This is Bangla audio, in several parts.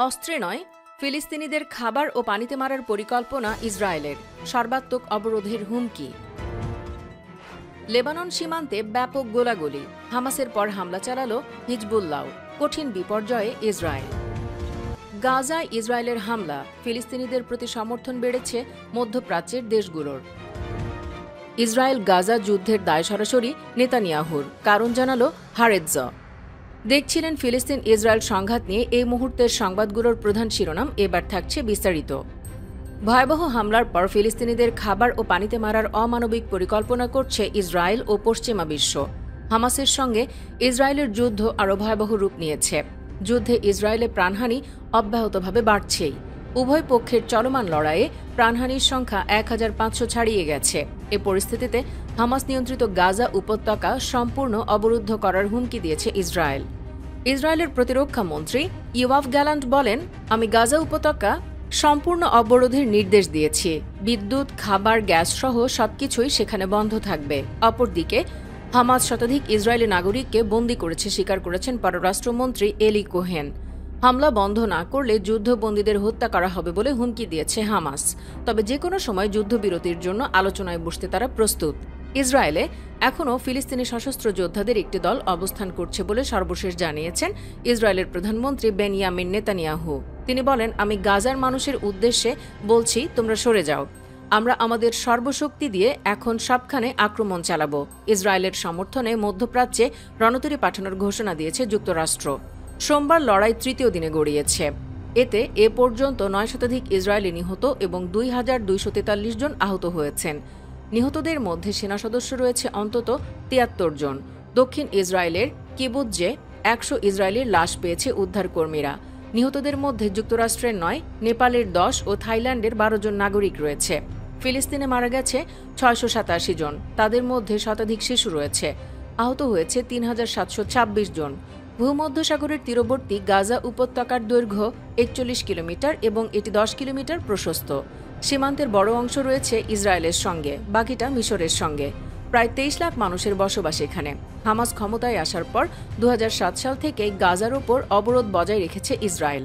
অস্ত্রে নয়, ফিলিস্তিনিদের খাবার ও পানিতে মারার পরিকল্পনা ইসরায়েলের। সর্বাত্মক অবরোধের হুমকি। লেবানন সীমান্তে ব্যাপক গোলাগুলি। হামাসের পর হামলা চালালো হিজবুল্লাহ। কঠিন বিপর্যয়ে ইসরায়েল। গাজায় ইসরায়েলের হামলা। ফিলিস্তিনিদের প্রতি সমর্থন বেড়েছে মধ্যপ্রাচ্যের দেশগুলোর। ইসরায়েল গাজা যুদ্ধের দায় সরাসরি নেতানিয়াহুর। কারণ জানালো হারেজ্জ দেখছিলেন ফিলিস্তিন ইসরায়েল সংঘাত নিয়ে এই মুহূর্তের সংবাদগুলোর প্রধান শিরোনাম। এবার থাকছে বিস্তারিত। ভয়াবহ হামলার পর ফিলিস্তিনিদের খাবার ও পানিতে মারার অমানবিক পরিকল্পনা করছে ইসরায়েল ও পশ্চিমা বিশ্ব। হামাসের সঙ্গে ইসরায়েলের যুদ্ধ আরও ভয়াবহ রূপ নিয়েছে। যুদ্ধে ইসরায়েলের প্রাণহানি অব্যাহতভাবে বাড়ছেই। উভয় পক্ষের চলমান লড়াইয়ে প্রাণহানির সংখ্যা এক হাজার পাঁচশো ছাড়িয়ে গেছে। এ পরিস্থিতিতে হামাস নিয়ন্ত্রিত গাজা উপত্যকা সম্পূর্ণ অবরুদ্ধ করার হুমকি দিয়েছে ইসরায়েল। ইসরায়েলের প্রতিরক্ষা মন্ত্রী ইউয়াফ গ্যালান্ট বলেন, আমি গাজা উপত্যকা সম্পূর্ণ অবরোধের নির্দেশ দিয়েছি। বিদ্যুৎ, খাবার গ্যাস সহ সবকিছুই সেখানে বন্ধ থাকবে। অপরদিকে, হামাস শতাধিক ইসরায়েলি নাগরিককে বন্দী করেছে, স্বীকার করেছেন পররাষ্ট্রমন্ত্রী এলি কোহেন। হামলা বন্ধ না করলে যুদ্ধবন্দীদের হত্যা করা হবে বলে হুমকি দিয়েছে হামাস। তবে যে কোনো সময় যুদ্ধবিরতির জন্য আলোচনায় বসতে তারা প্রস্তুত। ইসরায়েলে এখনও ফিলিস্তিনি সশস্ত্র যোদ্ধাদের একটি দল অবস্থান করছে বলে সর্বশেষ জানিয়েছেন ইসরায়েলের প্রধানমন্ত্রী বেনিয়ামিন নেতানিয়াহু। তিনি বলেন, আমি গাজার মানুষের উদ্দেশ্যে বলছি, তোমরা সরে যাও। আমরা আমাদের সর্বশক্তি দিয়ে এখন সবখানে আক্রমণ চালাব। ইসরায়েলের সমর্থনে মধ্যপ্রাচ্যে রণতরী পাঠানোর ঘোষণা দিয়েছে যুক্তরাষ্ট্র। সোমবার লড়াই তৃতীয় দিনে গড়িয়েছে। এতে এ পর্যন্ত নয় শতাধিক ইসরায়েলি নিহত এবং দুই হাজার দুইশো তেতাল্লিশ জন আহত হয়েছেন। নিহতদের মধ্যে সেনা সদস্য রয়েছে অন্তত তিয়াত্তর জন। দক্ষিণ ইসরায়েলের কিবুজ্জে একশো ইসরায়েলির লাশ পেয়েছে উদ্ধারকর্মীরা। নিহতদের মধ্যে যুক্তরাষ্ট্রের নয়, নেপালের দশ ও থাইল্যান্ডের বারো জন নাগরিক রয়েছে। ফিলিস্তিনে মারা গেছে ছয়শো সাতাশি জন। তাদের মধ্যে শতাধিক শিশু রয়েছে। আহত হয়েছে তিন হাজার সাতশো ছাব্বিশ জন। ভূমধ্যসাগরের তীরবর্তী গাজা উপত্যকার দৈর্ঘ্য একচল্লিশ কিলোমিটার এবং এটি দশ কিলোমিটার প্রশস্ত। সীমান্তের বড় অংশ রয়েছে ইসরায়েলের সঙ্গে, বাকিটা মিশরের সঙ্গে। প্রায় তেইশ লাখ মানুষের বসবাস এখানে। হামাস ক্ষমতায় আসার পর দুহাজার সাত সাল থেকে গাজার ওপর অবরোধ বজায় রেখেছে ইসরায়েল।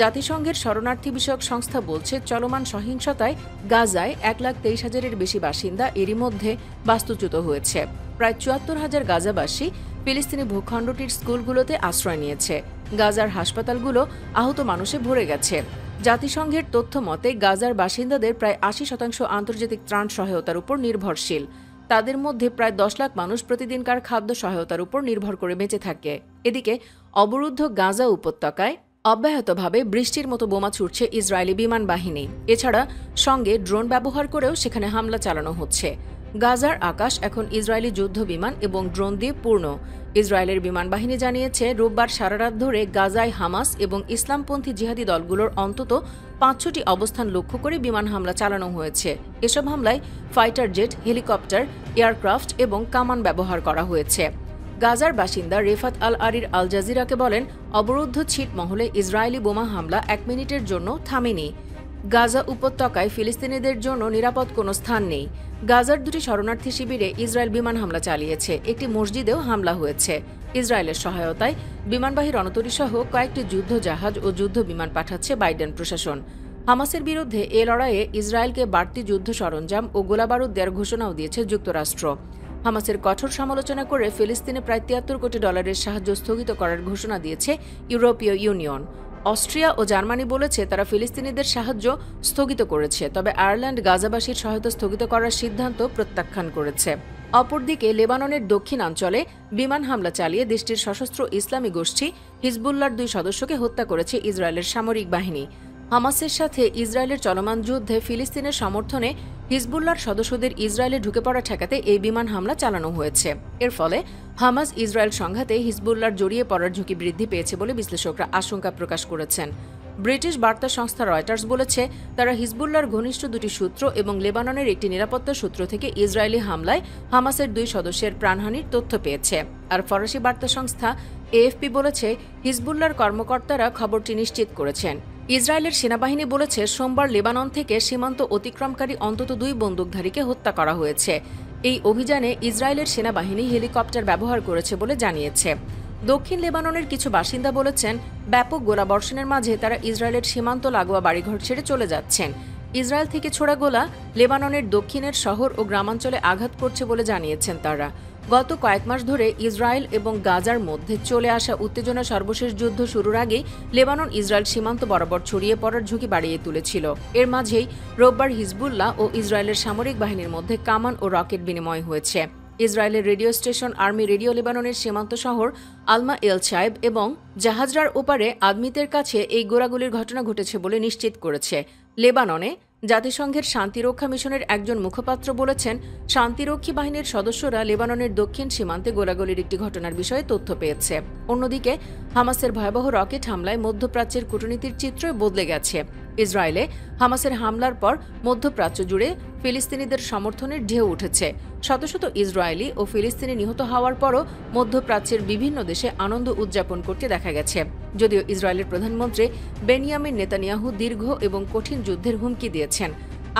জাতিসংঘের শরণার্থী বিষয়ক সংস্থা বলছে, চলমান সহিংসতায় গাজায় এক লাখ তেইশ হাজারের বেশি বাসিন্দা এরই মধ্যে বাস্তুচ্যুত হয়েছে। প্রায় চুয়াত্তর হাজার গাজাবাসী ফিলিস্তিনি ভূখণ্ডটির স্কুলগুলোতে আশ্রয় নিয়েছে। গাজার হাসপাতালগুলো আহত মানুষে ভরে গেছে। জাতিসংঘের তথ্য মতে, গাজার বাসিন্দাদের প্রায় আশি শতাংশ আন্তর্জাতিক ত্রাণ সহায়তার উপর নির্ভরশীল। তাদের মধ্যে প্রায় দশ লাখ মানুষ প্রতিদিনকার খাদ্য সহায়তার উপর নির্ভর করে বেঁচে থাকে। এদিকে, অবরুদ্ধ গাজা উপত্যকায় অব্যাহতভাবে বৃষ্টির মতো বোমা ছুটছে ইসরায়েলি বিমান বাহিনী। এছাড়া সঙ্গে ড্রোন ব্যবহার করেও সেখানে হামলা চালানো হচ্ছে। গাজার আকাশ এখন ইসরায়েলি যুদ্ধ বিমান এবং ড্রোন দিয়ে পূর্ণ। ইসরায়েলের বিমান বাহিনী জানিয়েছে, রোববার সারারাত ধরে গাজায় হামাস এবং ইসলামপন্থী জিহাদি দলগুলোর অন্তত পাঁচশোটি অবস্থান লক্ষ্য করে বিমান হামলা চালানো হয়েছে। এসব হামলায় ফাইটার জেট, হেলিকপ্টার, এয়ারক্রাফট এবং কামান ব্যবহার করা হয়েছে। গাজার বাসিন্দা রেফাত আল আরির আল জাজিরাকে বলেন, অবরুদ্ধ ছিটমহলে ইসরায়েলি বোমা হামলা এক মিনিটের জন্য থামেনি। গাজা উপত্যকায় ফিলিস্তিনিদের জন্য নিরাপদ কোনো স্থান নেই। গাজার দুটি শরণার্থী শিবিরে ইসরায়েল বিমান হামলা চালিয়েছে। একটি মসজিদেও হামলা হয়েছে। ইসরায়েলের সহায়তায় বিমানবাহী রণতরী সহ কয়েকটি যুদ্ধ জাহাজ ও যুদ্ধ বিমান পাঠাচ্ছে বাইডেন প্রশাসন। হামাসের বিরুদ্ধে এ লড়াইয়ে ইসরায়েলকে বাড়তি যুদ্ধ সরঞ্জাম ও গোলাবারুদ দেওয়ার ঘোষণাও দিয়েছে যুক্তরাষ্ট্র। হামাসের কঠোর সমালোচনা করে ফিলিস্তিনে প্রায় তিয়াত্তর কোটি ডলারের সাহায্য স্থগিত করার ঘোষণা দিয়েছে ইউরোপীয় ইউনিয়ন। অস্ট্রিয়া ও জার্মানি বলেছে তারা ফিলিস্তিনিদের সাহায্য স্থগিত করেছে, তবে আয়ারল্যান্ড গাজাবাসীর সহায়তা স্থগিত করার সিদ্ধান্ত প্রত্যাখ্যান করেছে। অপরদিকে লেবাননের দক্ষিণাঞ্চলে বিমান হামলা চালিয়ে দেশটির সশস্ত্র ইসলামী গোষ্ঠী হিজবুল্লার দুই সদস্যকে হত্যা করেছে ইসরায়েলের সামরিক বাহিনী। হামাসের সাথে ইসরায়েলের চলমান যুদ্ধে ফিলিস্তিনের সমর্থনে হিজবুল্লার সদস্যদের ইসরায়েলে ঢুকে পড়া ঠেকাতে এই বিমান হামলা চালানো হয়েছে। এর ফলে হামাস ইসরায়েল সংঘাতে হিজবুল্লার জড়িয়ে পড়ার ঝুঁকি বৃদ্ধি পেয়েছে বলে বিশ্লেষকরা আশঙ্কা প্রকাশ করেছেন। ব্রিটিশ বার্তা সংস্থা রয়টার্স বলেছে, তারা হিজবুল্লার ঘনিষ্ঠ দুটি সূত্র এবং লেবাননের একটি নিরাপত্তা সূত্র থেকে ইসরায়েলি হামলায় হামাসের দুই সদস্যের প্রাণহানির তথ্য পেয়েছে। আর ফরাসি বার্তা সংস্থা এএফপি বলেছে হিজবুল্লার কর্মকর্তারা খবরটি নিশ্চিত করেছেন। ইসরায়েলের সেনাবাহিনী বলেছে, সোমবার লেবানন থেকে সীমান্ত অতিক্রমকারী অন্তত দুই বন্দুকধারীকে হত্যা করা হয়েছে। এই অভিযানে ইসরায়েলের সেনাবাহিনী হেলিকপ্টার ব্যবহার করেছে বলে জানিয়েছে। দক্ষিণ লেবাননের কিছু বাসিন্দা বলেছেন, ব্যাপক গোলাবর্ষণের মাঝে তারা ইসরায়েলের সীমান্ত লাগোয়া বাড়িঘর ছেড়ে চলে যাচ্ছেন। ইসরায়েল থেকে ছোড়া গোলা লেবাননের দক্ষিণের শহর ও গ্রামাঞ্চলে আঘাত করছে বলে জানিয়েছেন তারা। গত কয়েক মাস ধরে ইসরায়েল এবং গাজার মধ্যে চলে আসা উত্তেজনা সর্বশেষ যুদ্ধ শুরুর আগেই লেবানন ইসরায়েল সীমান্ত বরাবর ছড়িয়ে পড়ার ঝুঁকি বাড়িয়ে তুলেছিল। এর মাঝেই রোববার হিজবুল্লাহ ও ইসরায়েলের সামরিক বাহিনীর মধ্যে কামান ও রকেট বিনিময় হয়েছে। ইসরায়েলের রেডিও স্টেশন আর্মি রেডিও লেবাননের সীমান্ত শহর আলমা এল সাহেব এবং জাহাজরার ওপারে আদমিতের কাছে এই গোড়াগুলির ঘটনা ঘটেছে বলে নিশ্চিত করেছে। লেবাননে জাতিসংঘের শান্তিরক্ষা মিশনের একজন মুখপাত্র বলেছেন, শান্তিরক্ষী বাহিনীর সদস্যরা লেবাননের দক্ষিণ সীমান্তে গোলাগুলির একটি ঘটনার বিষয়ে তথ্য পেয়েছে। অন্যদিকে, হামাসের ভয়াবহ রকেট হামলায় মধ্যপ্রাচ্যের কূটনীতির চিত্র বদলে গেছে। ইসরায়েলে হামাসের হামলার পর মধ্যপ্রাচ্য জুড়ে ফিলিস্তিনিদের সমর্থনের ঢেউ উঠেছে। শত শত ইসরায়েলি ও ফিলিস্তিনি নিহত হওয়ার পরও মধ্যপ্রাচ্যের বিভিন্ন দেশে আনন্দ উদযাপন করতে দেখা গেছে। যদিও ইসরায়েলের প্রধানমন্ত্রী বেনিয়ামিন নেতানিয়াহু দীর্ঘ এবং কঠিন যুদ্ধের হুমকি দিয়েছেন।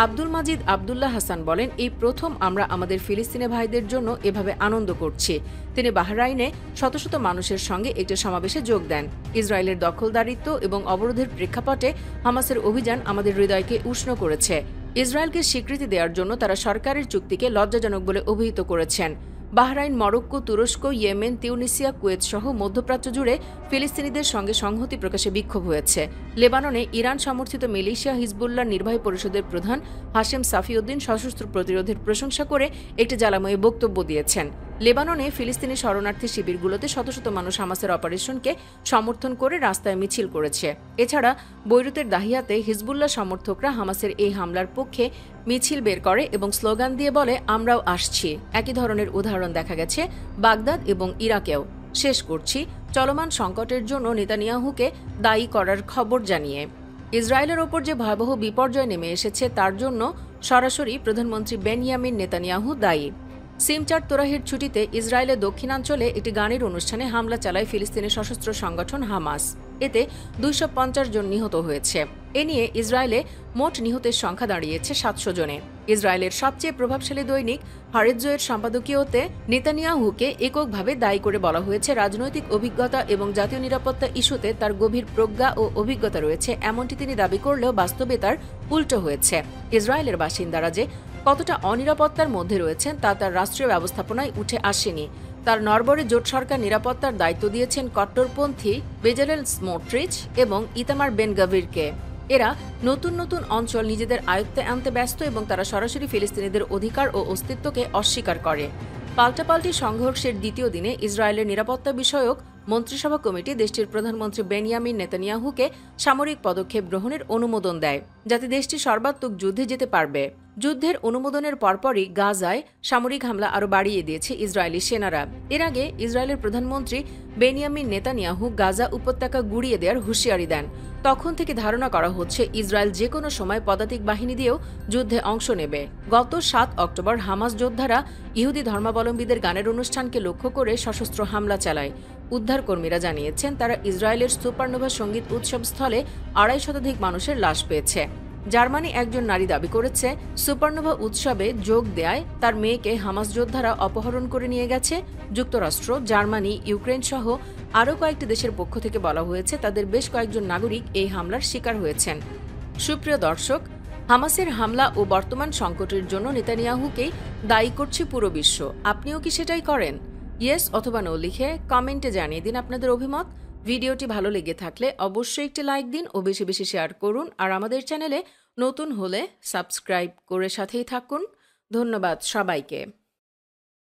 আব্দুল মাজিদ আবদুল্লাহ হাসান বলেন, এই প্রথম আমরা আমাদের ফিলিস্তিনি ভাইদের জন্য এভাবে আনন্দ করছি। তিনি বাহরাইনে শত শত মানুষের সঙ্গে একটি সমাবেশে যোগ দেন। ইসরায়েলের দখলদারিত্ব এবং অবরোধের প্রেক্ষাপটে হামাসের অভিযান আমাদের হৃদয়কে উষ্ণ করেছে। ইসরায়েলকে স্বীকৃতি দেওয়ার জন্য তারা সরকারের চুক্তিকে লজ্জাজনক বলে অভিহিত করেছেন। বাহরাইন, মরক্কো, তুরস্ক, ইয়েমেন, তিউনিসিয়া, কুয়েত সহ মধ্যপ্রাচ্য জুড়ে ফিলিস্তিনিদের সঙ্গে সংহতি প্রকাশে বিক্ষোভ হয়েছে। লেবাননে ইরান সমর্থিত মিলিশিয়া হিজবুল্লাহ নির্বাহী পরিষদের প্রধান হাশেম সাফিউদ্দিন সশস্ত্র প্রতিরোধের প্রশংসা করে একটি জ্বালাময়ী বক্তব্য দিয়েছেন। লেবাননে ফিলিস্তিনি শরণার্থী শিবিরগুলোতে শত শত মানুষ হামাসের অপারেশনকে সমর্থন করে রাস্তায় মিছিল করেছে। এছাড়া বৈরুতের দাহিয়াতে হিজবুল্লাহ সমর্থকরা হামাসের এই হামলার পক্ষে মিছিল বের করে এবং স্লোগান দিয়ে বলে, আমরাও আসছি। একই ধরনের উদাহরণ দেখা গেছে বাগদাদ এবং ইরাকেও। শেষ করছি। চলমান সংকটের জন্য নেতানিয়াহুকে দায়ী করার খবর জানিয়ে। ইসরায়েলের ওপর যে ভয়াবহ বিপর্যয় নেমে এসেছে, তার জন্য সরাসরি প্রধানমন্ত্রী বেনিয়ামিন নেতানিয়াহু দায়ী। সিমচার তোরাহের ছুটিতে ইসরায়েলের দক্ষিণাঞ্চলে একটি গানের অনুষ্ঠানে হামলা চালায় ফিলিস্তিনের সশস্ত্র সংগঠন হামাস। এতে দুইশো পঞ্চাশ জন নিহত হয়েছে। এ নিয়ে ইসরায়েলে মোট নিহতের সংখ্যা দাঁড়িয়েছে সাতশো জনে। ইসরায়েলের সবচেয়ে প্রভাবশালী দৈনিক হারেজয়ের সম্পাদকীয়তে নেতানিয়াহুকে এককভাবে দায়ী করে বলা হয়েছে, রাজনৈতিক অভিজ্ঞতা এবং জাতীয় নিরাপত্তা ইস্যুতে তার গভীর প্রজ্ঞা ও অভিজ্ঞতা রয়েছে। এমনটি তিনি দাবি করলেও বাস্তবে তার উল্টো হয়েছে। ইসরায়েলের বাসিন্দারা যে কতটা অনিরাপত্তার মধ্যে রয়েছেন তা তার রাষ্ট্রীয় ব্যবস্থাপনায় উঠে আসেনি। তার নরবরে জোট সরকার নিরাপত্তার দায়িত্ব দিয়েছেন কট্টরপন্থী বেজারেল স্মোট্রিচ এবং ইতামার বেন গাভিরকে এরা নতুন নতুন অঞ্চল নিজেদের আয়ত্তে আনতে ব্যস্ত এবং তারা সরাসরি ফিলিস্তিনিদের অধিকার ও অস্তিত্বকে অস্বীকার করে। পাল্টাপাল্টি সংঘর্ষের দ্বিতীয় দিনে ইসরায়েলের নিরাপত্তা বিষয়ক মন্ত্রিসভা কমিটি দেশটির প্রধানমন্ত্রী বেনিয়ামিন নেতানিয়াহুকে সামরিক পদক্ষেপ গ্রহণের অনুমোদন দেয়, যাতে দেশটি সর্বাত্মক যুদ্ধে যেতে পারবে। যুদ্ধের অনুমোদনের পরপরই গাজায় সামরিক হামলা আরও বাড়িয়ে দিয়েছে ইসরায়েলি সেনারা। এর আগে ইসরায়েলের প্রধানমন্ত্রী বেনিয়ামিন নেতানিয়াহু গাজা উপত্যকা গুড়িয়ে দেওয়ার হুঁশিয়ারি দেন। তখন থেকে ধারণা করা হচ্ছে, ইসরায়েল যে কোনো সময় পদাতিক বাহিনী দিয়েও যুদ্ধে অংশ নেবে। গত সাত অক্টোবর হামাস যোদ্ধারা ইহুদি ধর্মাবলম্বীদের গানের অনুষ্ঠানকে লক্ষ্য করে সশস্ত্র হামলা চালায়। উদ্ধারকর্মীরা জানিয়েছেন, তারা ইসরায়েলের সুপারনোভা সংগীত উৎসব স্থলে আড়াই শতাধিক মানুষের লাশ পেয়েছে। জার্মানি একজন নারী দাবি করেছে, সুপারনোভা উৎসবে যোগ দেয় তার মেয়েকে হামাস যোদ্ধারা অপহরণ করে নিয়ে গেছে। যুক্তরাষ্ট্র, জার্মানি, ইউক্রেন সহ আরও কয়েকটি দেশের পক্ষ থেকে বলা হয়েছে, তাদের বেশ কয়েকজন নাগরিক এই হামলার শিকার হয়েছেন। সুপ্রিয় দর্শক, হামাসের হামলা ও বর্তমান সংকটের জন্য নেতানিয়াহুকেই দায়ী করছে পুরো বিশ্ব। আপনিও কি সেটাই করেন? ইয়েস অথবা নো লিখে কমেন্টে জানিয়ে দিন আপনাদের অভিমত। ভিডিওটি ভালো লেগে থাকলে অবশ্যই একটি লাইক দিন ও বেশি বেশি শেয়ার করুন। আর আমাদের চ্যানেলে নতুন হলে সাবস্ক্রাইব করে সাথেই থাকুন। ধন্যবাদ সবাইকে।